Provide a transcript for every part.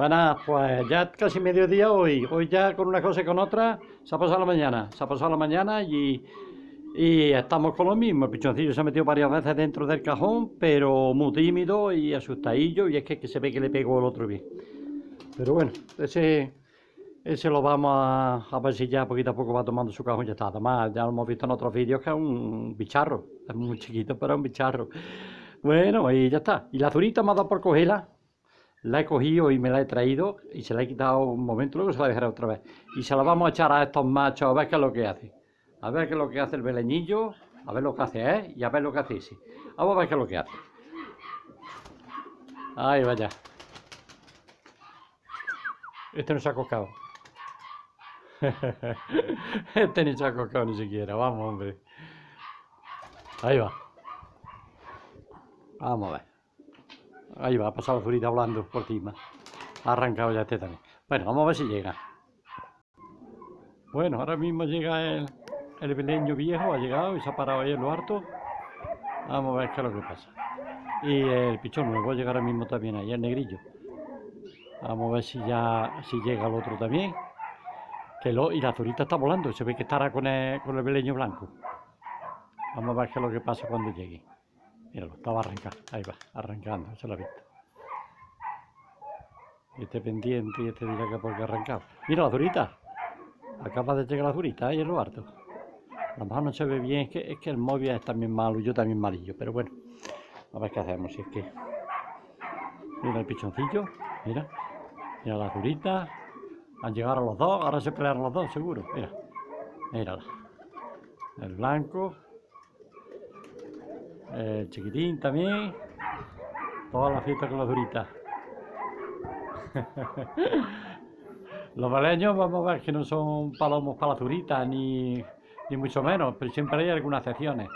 Bueno, pues ya casi mediodía hoy. Hoy ya con una cosa y con otra se ha pasado la mañana. Se ha pasado la mañana y, y estamos con lo mismo. El pichoncillo se ha metido varias veces dentro del cajón, pero muy tímido y asustadillo. Y es que, que se ve que le pegó el otro bien. Pero bueno, ese, ese lo vamos a, a ver si ya poquito a poco va tomando su cajón. Ya está. Además, ya lo hemos visto en otros vídeos que es un bicharro. Es muy chiquito, pero es un bicharro. Bueno, y ya está. Y la zurita me ha dado por cogerla la he cogido y me la he traído y se la he quitado un momento, luego se la dejaré otra vez. Y se la vamos a echar a estos machos a ver qué es lo que hace. A ver qué es lo que hace el beleñillo, a ver lo que hace ¿eh? y a ver lo que hace ese. Vamos a ver qué es lo que hace. Ahí vaya. Este no se ha cocado. este ni se ha cocado ni siquiera. Vamos, hombre. Ahí va. Vamos a ver. Ahí va, ha pasado la zurita hablando por encima. Ha arrancado ya este también. Bueno, vamos a ver si llega. Bueno, ahora mismo llega el, el beleño viejo, ha llegado y se ha parado ahí en lo harto. Vamos a ver qué es lo que pasa. Y el pichón nuevo llega ahora mismo también ahí, el negrillo. Vamos a ver si ya si llega el otro también. Que lo, y la zurita está volando, se ve que estará con el, con el beleño blanco. Vamos a ver qué es lo que pasa cuando llegue. Míralo, estaba arrancando. Ahí va, arrancando, se lo ha visto. Este pendiente y este dirá que porque arrancado. Mira la durita. Acaba de llegar la durita ahí en lo harto. A lo mejor no se ve bien, es que, es que el móvil es también malo y yo también malillo, pero bueno. A ver qué hacemos, si es que... Mira el pichoncillo, mira. Mira la durita. Han llegado los dos, ahora se pelearon los dos, seguro. Mira, mírala. El blanco, el chiquitín también. Toda la fiesta con las duritas. los baleños vamos a ver que no son palomos para las duritas, ni, ni mucho menos, pero siempre hay algunas excepciones.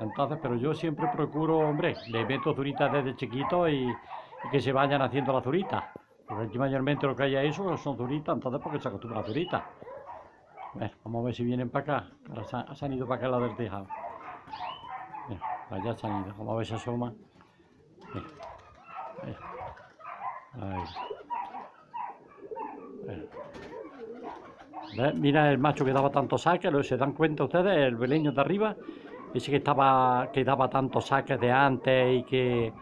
Entonces, pero yo siempre procuro, hombre, le meto zuritas desde chiquito y, que se vayan haciendo las zuritas. Porque aquí mayormente lo que hay eso son zuritas, entonces porque se acostumbra a zuritas. Bueno, vamos a ver si vienen para acá. Se han ido para acá la del tejado. Allá se han ver si asoma. Mira, mira. Ahí. Mira. el macho que daba tantos saques, ¿se dan cuenta ustedes? El beleño de arriba, ese que estaba que daba tantos saques de antes y que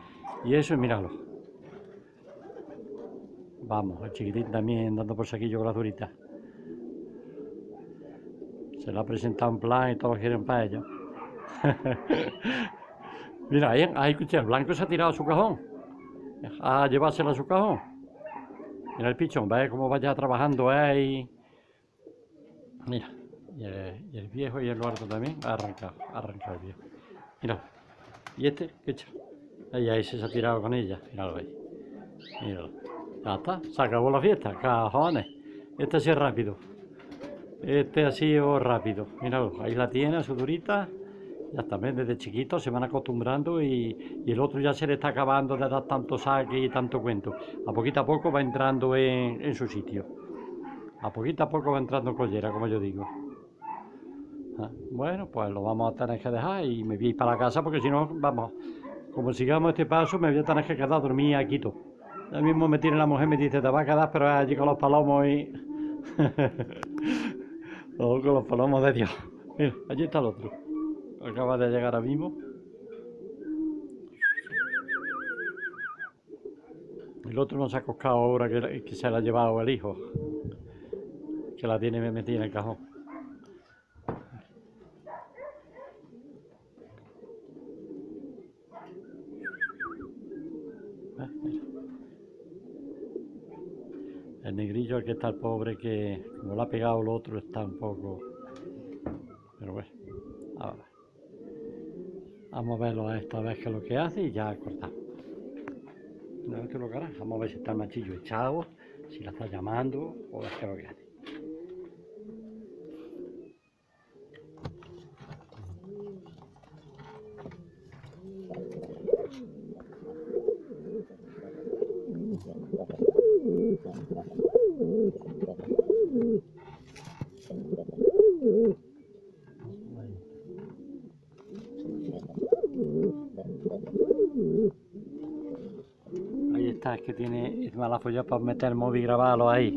y eso, y míralo. Vamos, el chiquitín también dando por saquillo con la durita. Se lo ha presentado en plan y todos quieren para ellos. Mira, ahí, ahí escuché, blanco se ha tirado a su cajón. A llevárselo a su cajón. Mira el pichón, ve cómo vaya trabajando ahí. Mira, y el, viejo y el luardo también ha arrancado, ha el viejo. Mira, y este, ¿qué? Ahí, ahí se ha tirado con ella, míralo ahí. Míralo. Ya está, se acabó la fiesta, cajones. Este sí es rápido. Este ha sido rápido. Míralo, ahí la tiene, su durita. Ya también desde chiquitos se van acostumbrando y, y, el otro ya se le está acabando de dar tanto saque y tanto cuento. A poquito a poco va entrando en, en su sitio. A poquito a poco va entrando en collera, como yo digo. Ah, bueno, pues lo vamos a tener que dejar y me voy a ir para la casa porque si no, vamos, como sigamos este paso, me voy a tener que quedar dormida aquí todo. Ya mismo me tiene la mujer me dice, te va a quedar, pero allí con los palomos y... con los palomos de Dios. Mira, allí está el otro. Acaba de llegar ahora mismo. El otro no se ha coscado ahora que, que se la ha llevado el hijo. Que la tiene metida en el cajón. El negrillo que está el pobre que como lo ha pegado el otro está un poco... Pero bueno, ahora. Vamos a verlo a esta vez que es lo que hace y ya cortamos. Una vez que lo hará, vamos a ver si está el machillo echado, si la está llamando o es que lo que hace. Está, que tiene es mala folla para meter el móvil y grabarlo ahí.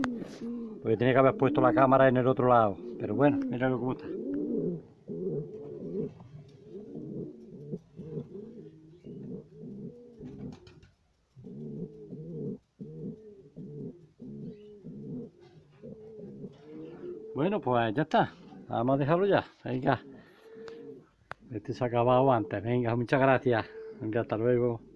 Porque tenía que haber puesto la cámara en el otro lado. Pero bueno, míralo cómo está. Bueno, pues ya está. Vamos a dejarlo ya. Venga. Este se ha acabado antes. Venga, muchas gracias. Hasta luego.